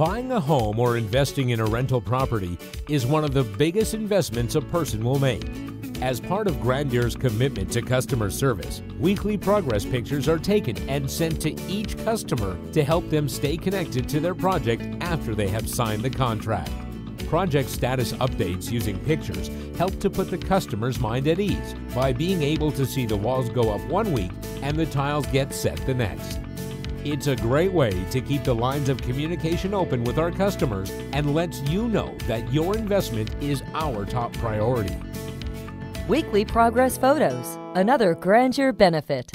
Buying a home or investing in a rental property is one of the biggest investments a person will make. As part of Grandeur's commitment to customer service, weekly progress pictures are taken and sent to each customer to help them stay connected to their project after they have signed the contract. Project status updates using pictures help to put the customer's mind at ease by being able to see the walls go up one week and the tiles get set the next. It's a great way to keep the lines of communication open with our customers and lets you know that your investment is our top priority. Weekly progress photos, another grandeur benefit.